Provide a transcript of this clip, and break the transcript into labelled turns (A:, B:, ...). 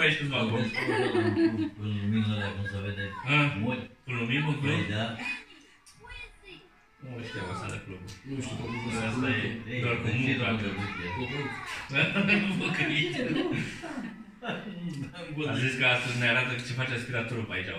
A: mai ești câțiva acolo.
B: Vedeți lumină în- cum se vede
A: A?
B: mori,
A: În lumină, în club?
B: da?
A: Nu știam asta de club.
C: Nu știu cum
A: Asta e doar cu păi,
B: pe ce
A: munca.
B: nu te duce?
A: Păcăliți. A zis că astăzi ne arată ce face aspiratorul pe aici.